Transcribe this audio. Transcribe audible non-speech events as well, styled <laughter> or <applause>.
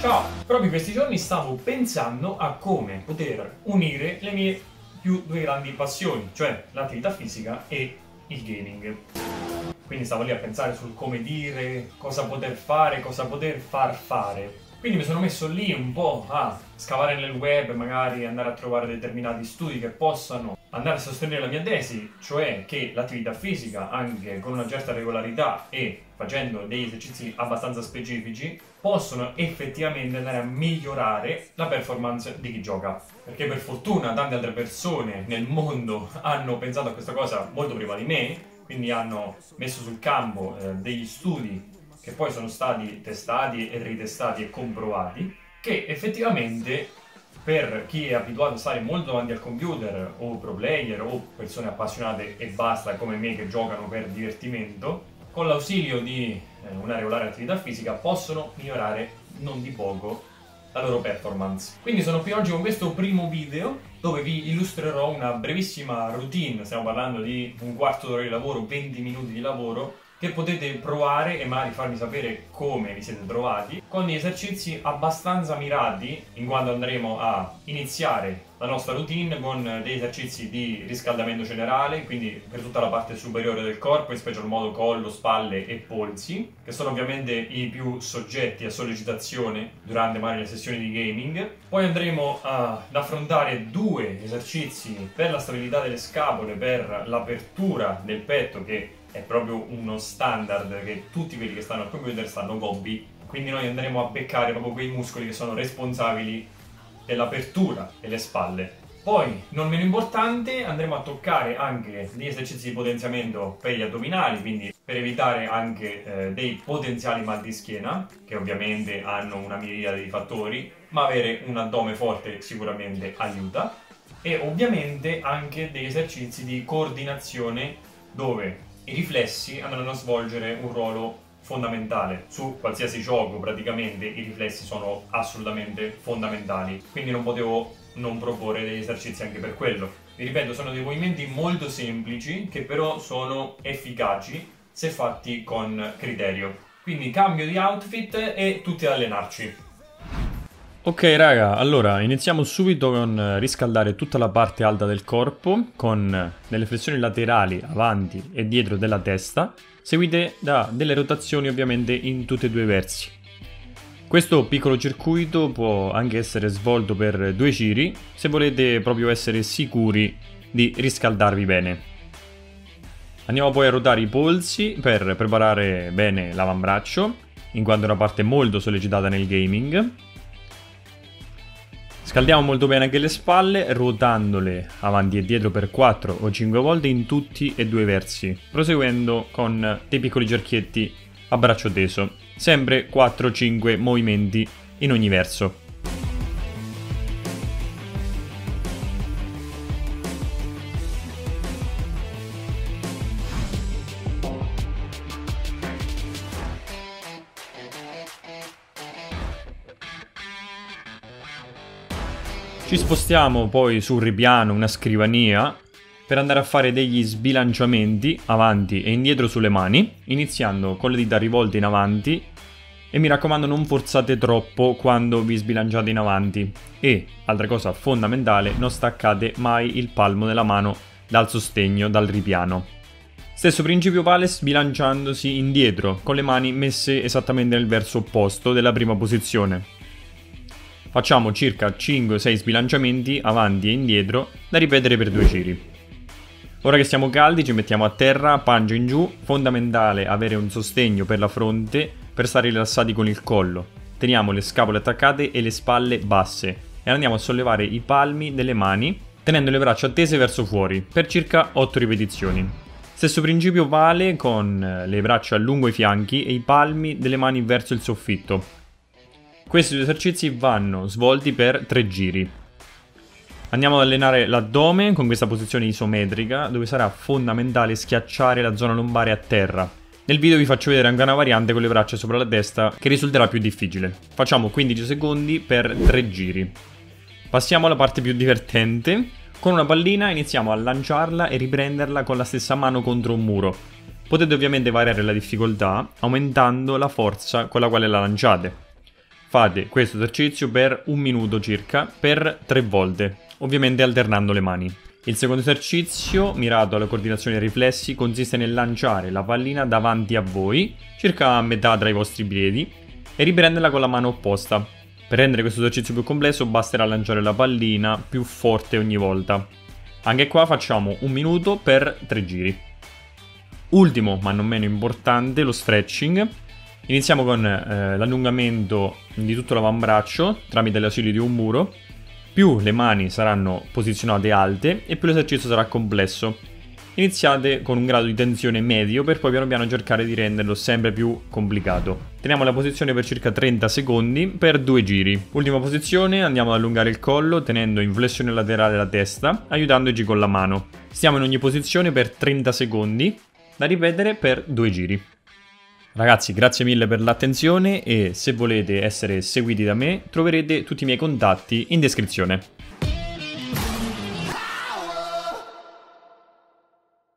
Ciao, proprio questi giorni stavo pensando a come poter unire le mie più due grandi passioni, cioè l'attività fisica e il gaming. Quindi stavo lì a pensare sul come dire, cosa poter fare, cosa poter far fare. Quindi mi sono messo lì un po' a scavare nel web, magari andare a trovare determinati studi che possano andare a sostenere la mia tesi, cioè che l'attività fisica, anche con una certa regolarità e facendo degli esercizi abbastanza specifici, possono effettivamente andare a migliorare la performance di chi gioca. Perché per fortuna tante altre persone nel mondo <laughs> hanno pensato a questa cosa molto prima di me, quindi hanno messo sul campo eh, degli studi che poi sono stati testati e ritestati e comprovati, che effettivamente per chi è abituato a stare molto davanti al computer o pro player o persone appassionate e basta come me che giocano per divertimento, con l'ausilio di eh, una regolare attività fisica possono migliorare non di poco la loro performance. Quindi sono qui oggi con questo primo video dove vi illustrerò una brevissima routine, stiamo parlando di un quarto d'ora di lavoro, 20 minuti di lavoro, che potete provare e magari farmi sapere come vi siete trovati con degli esercizi abbastanza mirati in quanto andremo a iniziare la nostra routine con degli esercizi di riscaldamento generale quindi per tutta la parte superiore del corpo in special modo collo, spalle e polsi che sono ovviamente i più soggetti a sollecitazione durante magari le sessioni di gaming. Poi andremo ad affrontare due esercizi per la stabilità delle scapole per l'apertura del petto che è proprio uno standard che tutti quelli che stanno al computer stanno gobbi, quindi noi andremo a beccare proprio quei muscoli che sono responsabili dell'apertura delle spalle. Poi, non meno importante, andremo a toccare anche degli esercizi di potenziamento per gli addominali, quindi per evitare anche eh, dei potenziali mal di schiena, che ovviamente hanno una miriade di fattori, ma avere un addome forte sicuramente aiuta. E ovviamente anche degli esercizi di coordinazione dove i riflessi andranno a svolgere un ruolo fondamentale. Su qualsiasi gioco praticamente i riflessi sono assolutamente fondamentali, quindi non potevo non proporre degli esercizi anche per quello. Vi ripeto, sono dei movimenti molto semplici che però sono efficaci se fatti con criterio. Quindi cambio di outfit e tutti ad allenarci. Ok raga, allora iniziamo subito con riscaldare tutta la parte alta del corpo con delle flessioni laterali avanti e dietro della testa, seguite da delle rotazioni ovviamente in tutti e due i versi. Questo piccolo circuito può anche essere svolto per due giri se volete proprio essere sicuri di riscaldarvi bene. Andiamo poi a ruotare i polsi per preparare bene l'avambraccio, in quanto è una parte molto sollecitata nel gaming. Scaldiamo molto bene anche le spalle, ruotandole avanti e dietro per 4 o 5 volte in tutti e due i versi, proseguendo con dei piccoli cerchietti a braccio teso, sempre 4-5 movimenti in ogni verso. Ci spostiamo poi sul ripiano, una scrivania, per andare a fare degli sbilanciamenti avanti e indietro sulle mani, iniziando con le dita rivolte in avanti e mi raccomando non forzate troppo quando vi sbilanciate in avanti e, altra cosa fondamentale, non staccate mai il palmo della mano dal sostegno, dal ripiano. Stesso principio vale sbilanciandosi indietro, con le mani messe esattamente nel verso opposto della prima posizione. Facciamo circa 5-6 sbilanciamenti avanti e indietro da ripetere per due giri. Ora che siamo caldi ci mettiamo a terra, pancia in giù, fondamentale avere un sostegno per la fronte per stare rilassati con il collo. Teniamo le scapole attaccate e le spalle basse e andiamo a sollevare i palmi delle mani tenendo le braccia tese verso fuori per circa 8 ripetizioni. Stesso principio vale con le braccia lungo i fianchi e i palmi delle mani verso il soffitto, questi due esercizi vanno svolti per tre giri. Andiamo ad allenare l'addome con questa posizione isometrica dove sarà fondamentale schiacciare la zona lombare a terra. Nel video vi faccio vedere anche una variante con le braccia sopra la testa che risulterà più difficile. Facciamo 15 secondi per 3 giri. Passiamo alla parte più divertente. Con una pallina iniziamo a lanciarla e riprenderla con la stessa mano contro un muro. Potete ovviamente variare la difficoltà aumentando la forza con la quale la lanciate. Fate questo esercizio per un minuto circa, per tre volte, ovviamente alternando le mani. Il secondo esercizio, mirato alla coordinazione dei riflessi, consiste nel lanciare la pallina davanti a voi, circa a metà tra i vostri piedi, e riprenderla con la mano opposta. Per rendere questo esercizio più complesso basterà lanciare la pallina più forte ogni volta. Anche qua facciamo un minuto per tre giri. Ultimo, ma non meno importante, lo stretching. Iniziamo con eh, l'allungamento di tutto l'avambraccio tramite l'ausilio di un muro. Più le mani saranno posizionate alte e più l'esercizio sarà complesso. Iniziate con un grado di tensione medio per poi piano piano cercare di renderlo sempre più complicato. Teniamo la posizione per circa 30 secondi per due giri. Ultima posizione, andiamo ad allungare il collo tenendo in flessione laterale la testa, aiutandoci con la mano. Stiamo in ogni posizione per 30 secondi, da ripetere per due giri. Ragazzi, grazie mille per l'attenzione e se volete essere seguiti da me troverete tutti i miei contatti in descrizione.